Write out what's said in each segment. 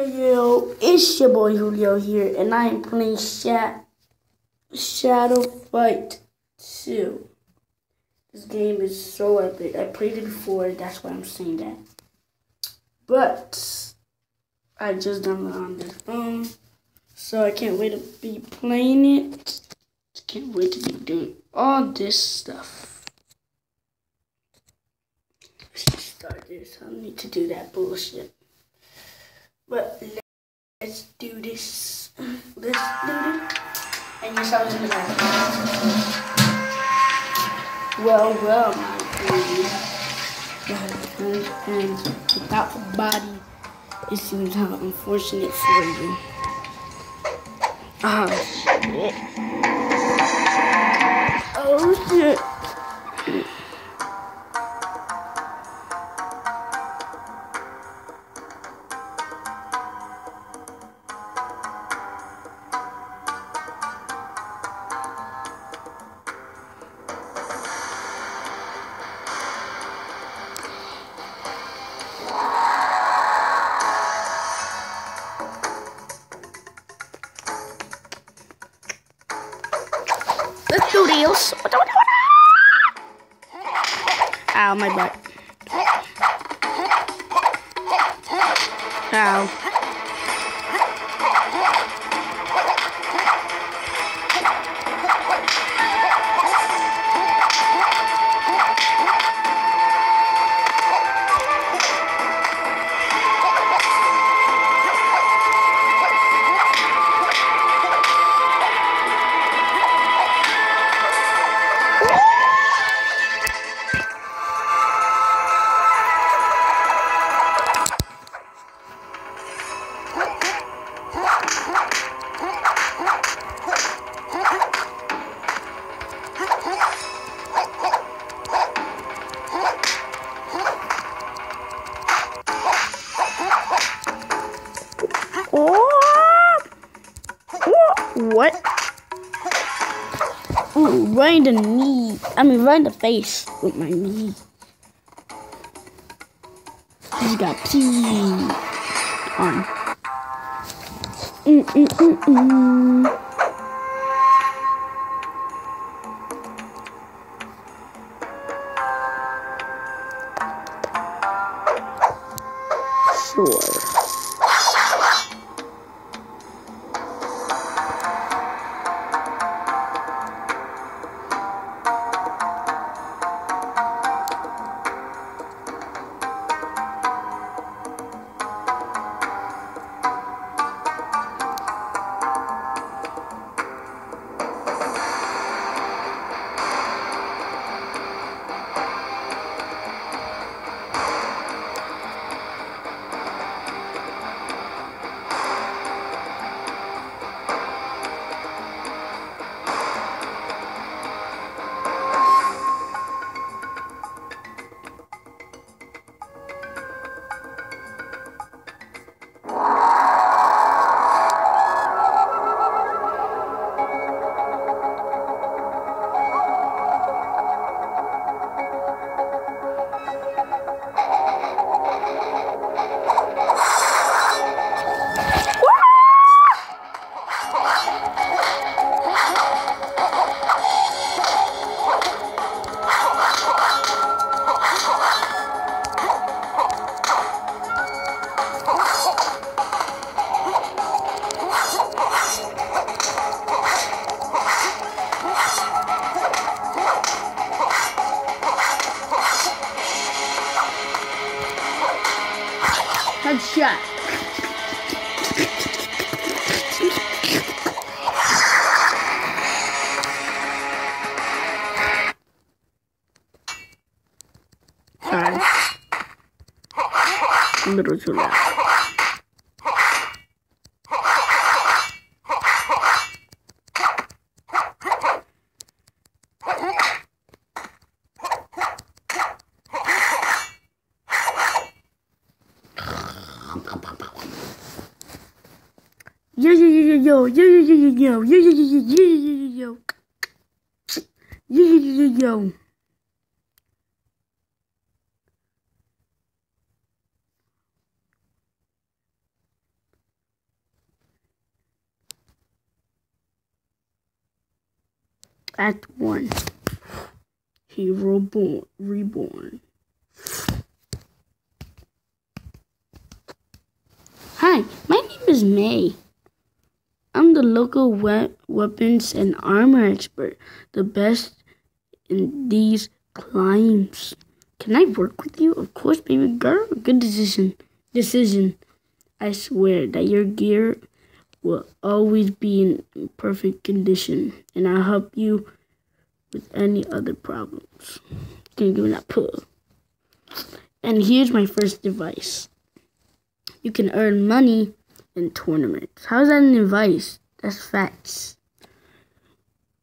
yo, yo, it's your boy Julio here, and I am playing Sha Shadow Fight 2. This game is so epic. I played it before, that's why I'm saying that. But, I just it on this phone, so I can't wait to be playing it. Can't wait to be doing all this stuff. Let's start this. I need to do that bullshit. But let's do this. Let's do this. And I was in the bathroom. Well, well, my baby. And, without a body, it seems how unfortunate for you. Ah. Oh Let's do this. Ow, my butt. Ow. What? Ooh, right in the knee. I mean, right in the face with my knee. He's got pee on. Mm -mm -mm -mm. Sure. Headshot. друзья. Йо-йо-йо-йо, йо-йо-йо-йо, йо-йо-йо-йо, йо-йо-йо-йо. Йо-йо-йо-йо. Act 1 Hero Born Reborn. Hi, my name is May. I'm the local we weapons and armor expert, the best in these climbs. Can I work with you? Of course, baby girl. Good decision. Decision. I swear that your gear will always be in perfect condition, and I'll help you with any other problems. Can give me that pull? And here's my first device. You can earn money in tournaments. How's that an advice? That's facts.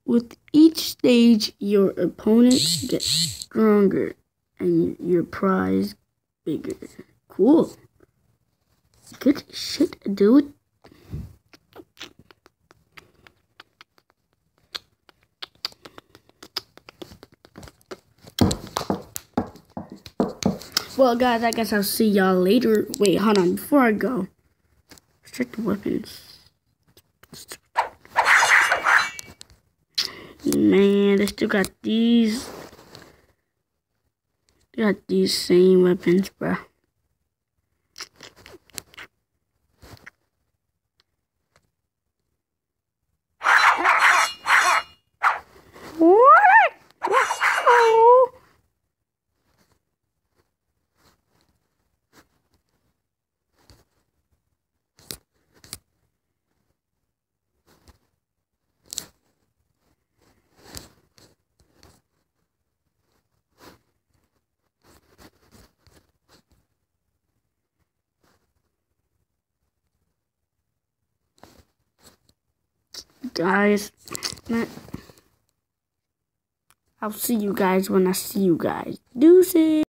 With each stage, your opponents get stronger and your prize bigger. Cool. Good shit, dude. Well, guys, I guess I'll see y'all later. Wait, hold on. Before I go, check the weapons. Man, they still got these. They got these same weapons, bro. Guys. I'll see you guys when I see you guys. Deuces.